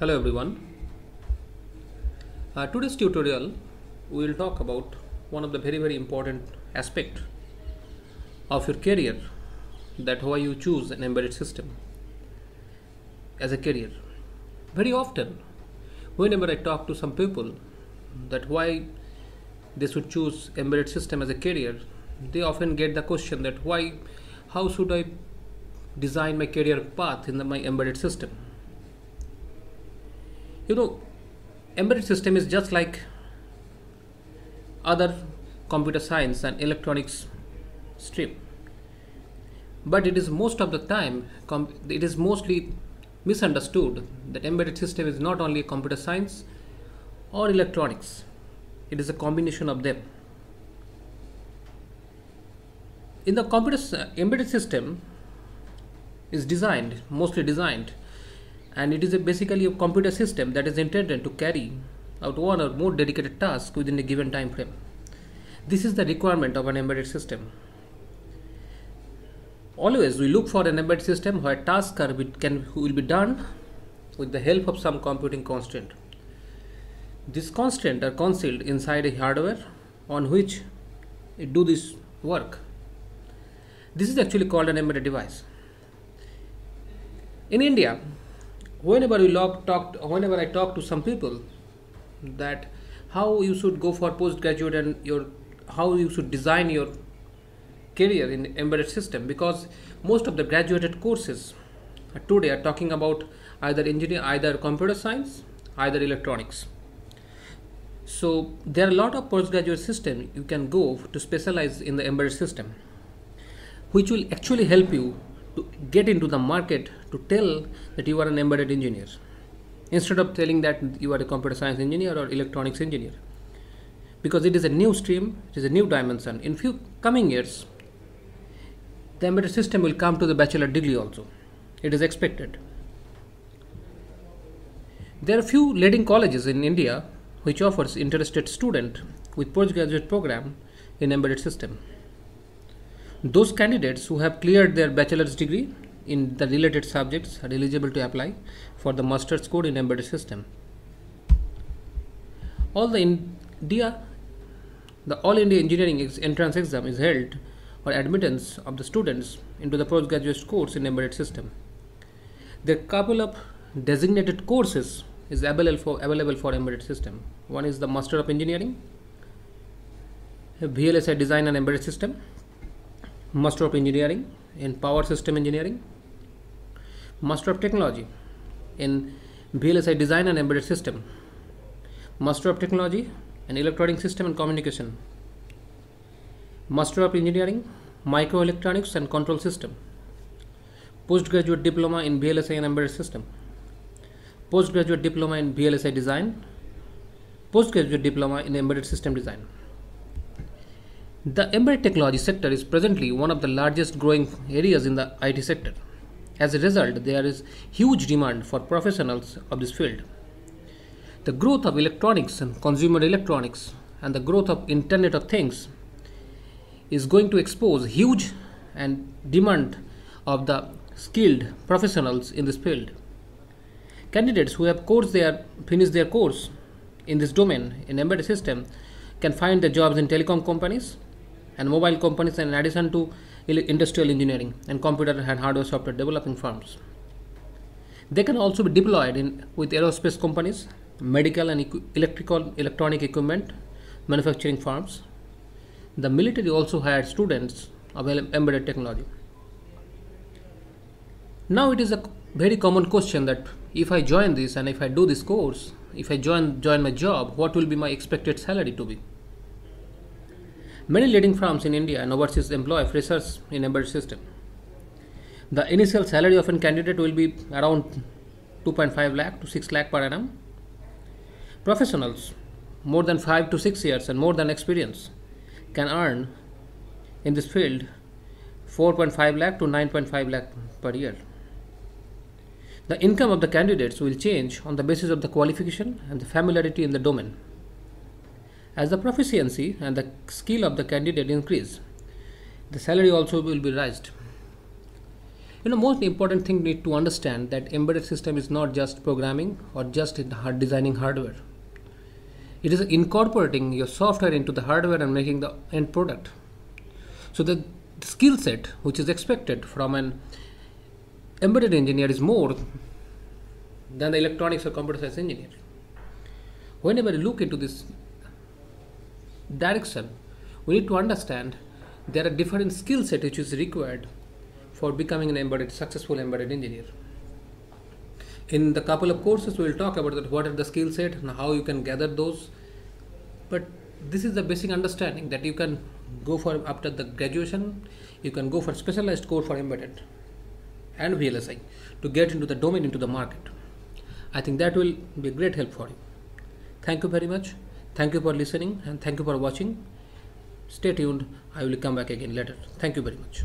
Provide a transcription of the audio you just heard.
Hello everyone. Uh, today's tutorial we will talk about one of the very very important aspect of your career that why you choose an embedded system as a career. Very often whenever I talk to some people that why they should choose embedded system as a career they often get the question that why how should I design my career path in the, my embedded system you know embedded system is just like other computer science and electronics stream. But it is most of the time it is mostly misunderstood that embedded system is not only computer science or electronics it is a combination of them. In the computer s- embedded system is designed mostly designed and it is a basically a computer system that is intended to carry out one or more dedicated tasks within a given time frame. This is the requirement of an embedded system. Always we look for an embedded system where tasks are can will be done with the help of some computing constant these constants are concealed inside a hardware on which it do this work. This is actually called an embedded device. In india whenever we log, talk whenever i talk to some people that how you should go for postgraduate and your how you should design your career in embedded system because most of the graduated courses uh, today are talking about either engineer either computer science either electronics. So there are a lot of postgraduate system you can go to specialize in the embedded system which will actually help you to get into the market to tell that you are an embedded engineer. Instead of telling that you are a computer science engineer or electronics engineer. Because it is a new stream it is a new dimension. In few coming years the embedded system will come to the bachelor degree also. It is expected. There are few leading colleges in india which offers interested student with postgraduate program in embedded system those candidates who have cleared their bachelor's degree in the related subjects are eligible to apply for the master's code in embedded system. All the india the all india engineering entrance exam is held for admittance of the students into the postgraduate course in embedded system. Are couple of designated courses is available for available for embedded system. One is the master of engineering vlsi design and embedded system master of engineering in power system engineering master of technology in vlsi design and embedded system master of technology in electronic system and communication master of engineering microelectronics and control system postgraduate diploma in vlsi and embedded system postgraduate diploma in vlsi design postgraduate diploma in embedded system design the embedded technology sector is presently one of the largest growing areas in the IT sector. As a result, there is huge demand for professionals of this field. The growth of electronics and consumer electronics and the growth of Internet of Things is going to expose huge and demand of the skilled professionals in this field. Candidates who have course their finished their course in this domain in embedded system can find their jobs in telecom companies and mobile companies in addition to industrial engineering and computer and hardware software developing firms. They can also be deployed in with aerospace companies, medical and electrical electronic equipment manufacturing firms. The military also hired students of embedded technology. Now it is a very common question that if I join this and if I do this course, if I join join my job, what will be my expected salary to be? Many leading firms in India and overseas employ freshers in embedded system. The initial salary of a candidate will be around 2.5 lakh to 6 lakh per annum. Professionals more than 5 to 6 years and more than experience can earn in this field 4.5 lakh to 9.5 lakh per year. The income of the candidates will change on the basis of the qualification and the familiarity in the domain. As the proficiency and the skill of the candidate increase, the salary also will be raised. you know most important thing need to understand that embedded system is not just programming or just designing hardware. It is incorporating your software into the hardware and making the end product. So the skill set which is expected from an embedded engineer is more than the electronics or computer science engineer. Whenever you look into this direction. We need to understand there are different skill set which is required for becoming an embedded successful embedded engineer. In the couple of courses we will talk about that what are the skill set and how you can gather those. But this is the basic understanding that you can go for after the graduation you can go for specialized course for embedded and VLSI to get into the domain into the market. I think that will be a great help for you. Thank you very much thank you for listening and thank you for watching. Stay tuned. I will come back again later. Thank you very much